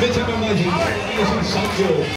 Benjamin Mandim, Edson Santos.